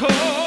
cold.